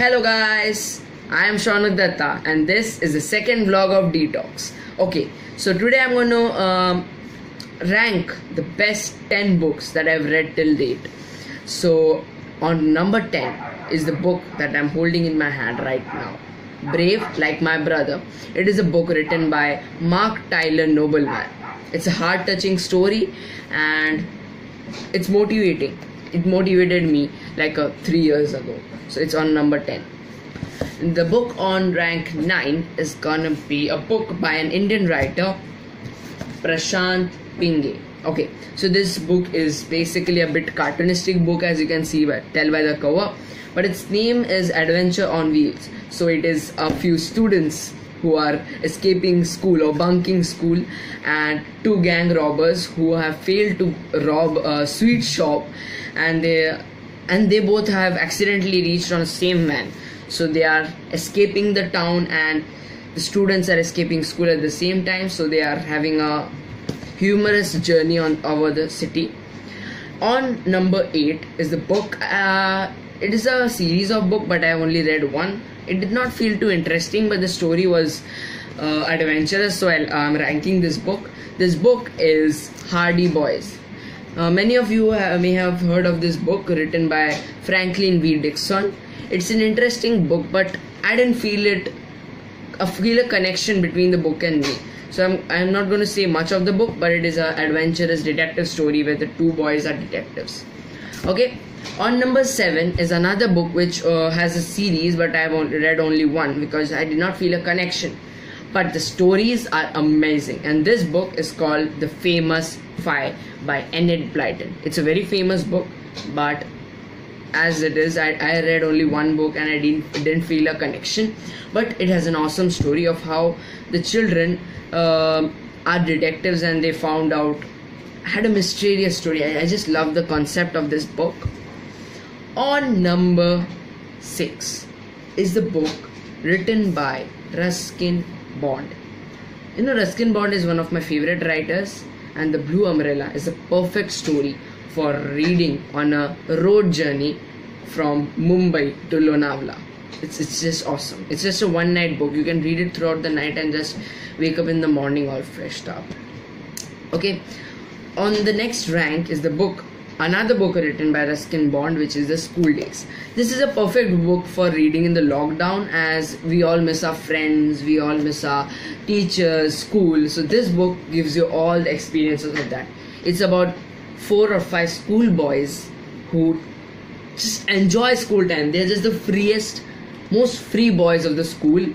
Hello guys, I am Shounak Dutta and this is the second vlog of D-talks. Okay, so today I'm going to um, rank the best 10 books that I've read till date. So on number 10 is the book that I'm holding in my hand right now. Brave Like My Brother. It is a book written by Mark Tyler Nobleman. It's a heart touching story and it's motivating. It motivated me like uh, three years ago. So it's on number 10. The book on rank 9 is gonna be a book by an Indian writer, Prashant Pinge. Okay, so this book is basically a bit cartoonistic book as you can see by tell by the cover, but its name is Adventure on Wheels. So it is a few students who are escaping school or bunking school and two gang robbers who have failed to rob a sweet shop and they and they both have accidentally reached on the same van so they are escaping the town and the students are escaping school at the same time. So they are having a humorous journey on over the city. On number 8 is the book. Uh, it is a series of book but i have only read one it did not feel too interesting but the story was uh, adventurous. So i'm ranking this book. This book is hardy boys. Uh, many of you have, may have heard of this book written by franklin v. Dixon. It's an interesting book but i didn't feel it I feel a connection between the book and me. So i'm, I'm not going to say much of the book but it is an adventurous detective story where the two boys are detectives. Okay on number seven is another book which uh, has a series but i've read only one because i did not feel a connection. But the stories are amazing. And this book is called the famous five by enid blyton. It's a very famous book but as it is I, I read only one book and i didn't didn't feel a connection. But it has an awesome story of how the children uh, are detectives and they found out had a mysterious story. I, I just love the concept of this book on number six is the book written by ruskin bond you know ruskin bond is one of my favorite writers and the blue umbrella is a perfect story for reading on a road journey from Mumbai to Lonavala. It's, it's just awesome. It's just a one night book. You can read it throughout the night and just wake up in the morning all freshed up. Okay, on the next rank is the book, another book written by Ruskin Bond, which is The School Days. This is a perfect book for reading in the lockdown as we all miss our friends, we all miss our teachers, school. So, this book gives you all the experiences of that. It's about four or five schoolboys who just enjoy school time. They're just the freest, most free boys of the school,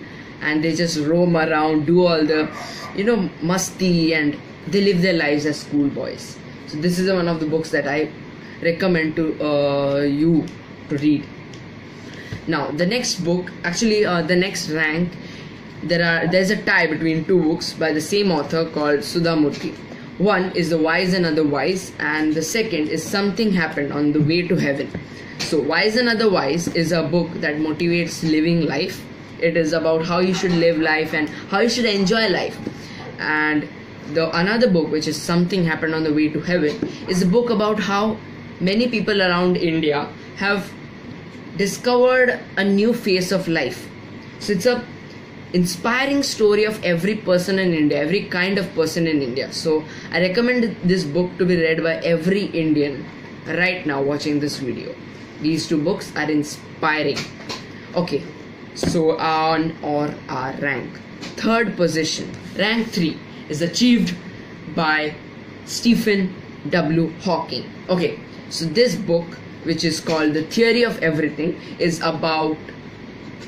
and they just roam around, do all the, you know, musty, and they live their lives as schoolboys. So this is one of the books that I recommend to uh, you to read. Now the next book, actually, uh, the next rank, there are there's a tie between two books by the same author called Sudha Murthy. One is The Wise and Otherwise, and the second is Something Happened on the Way to Heaven. So, Wise and Otherwise is a book that motivates living life. It is about how you should live life and how you should enjoy life. And the another book, which is Something Happened on the Way to Heaven, is a book about how many people around India have discovered a new phase of life. So, it's a inspiring story of every person in India, every kind of person in India. So I recommend this book to be read by every Indian right now watching this video. These two books are inspiring. Okay, so on or our rank. Third position, rank 3 is achieved by Stephen W. Hawking. Okay, so this book, which is called The Theory of Everything, is about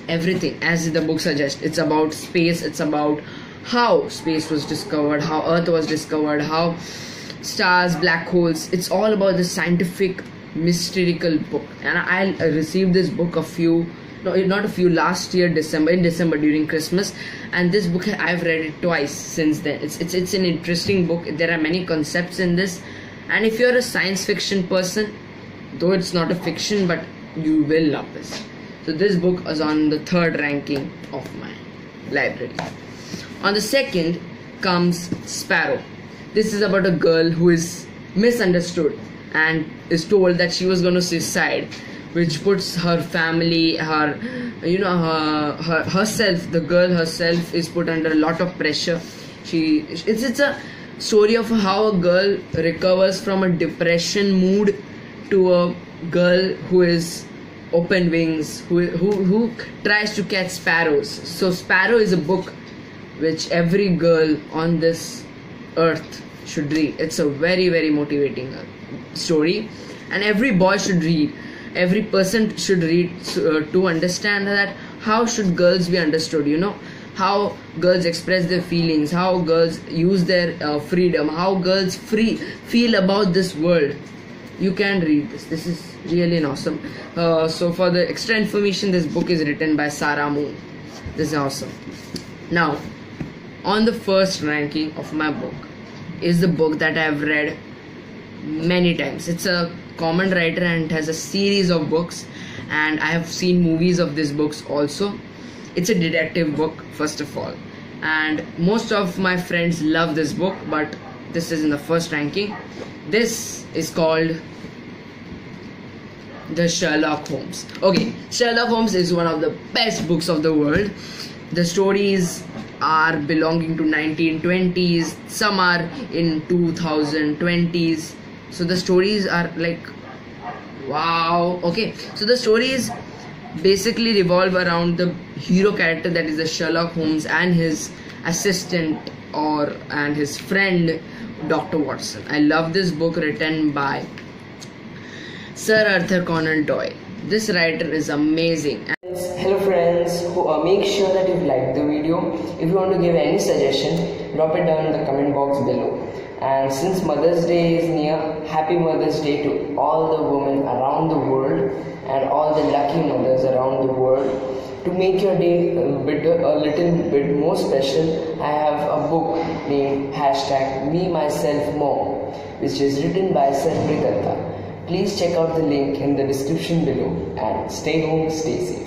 everything as the book suggests it's about space it's about how space was discovered how earth was discovered how stars black holes it's all about the scientific mystical book and i received this book a few no not a few last year december in december during christmas. And this book i've read it twice since then. It's it's, it's an interesting book. There are many concepts in this. And if you're a science fiction person though it's not a fiction but you will love this. So this book is on the third ranking of my library. On the second comes Sparrow. This is about a girl who is misunderstood and is told that she was going to suicide which puts her family, her, you know, her, her herself, the girl herself is put under a lot of pressure. She, it's it's a story of how a girl recovers from a depression mood to a girl who is open wings who, who who tries to catch sparrows. So sparrow is a book which every girl on this earth should read. It's a very very motivating uh, story. And every boy should read every person should read uh, to understand that how should girls be understood you know? How girls express their feelings how girls use their uh, freedom how girls free feel about this world. You can read this. This is really an awesome uh, so for the extra information this book is written by sarah moon. This is awesome. Now on the first ranking of my book is the book that i've read many times. It's a common writer and has a series of books and i have seen movies of these books also it's a detective book first of all and most of my friends love this book but this is in the first ranking this is called the Sherlock Holmes. Okay, Sherlock Holmes is one of the best books of the world. The stories are belonging to 1920s, some are in 2020s. So the stories are like wow. Okay, so the stories basically revolve around the hero character that is the Sherlock Holmes and his assistant or and his friend Dr. Watson. I love this book written by Sir Arthur Conan Doyle. This writer is amazing. Hello friends, uh, make sure that you like the video. If you want to give any suggestion, drop it down in the comment box below. And since Mother's Day is near, happy Mother's Day to all the women around the world and all the lucky mothers around the world. To make your day a, bit, a little bit more special, I have a book named hashtag Me Myself More, which is written by Sarpreet Please check out the link in the description below and stay home, stay safe.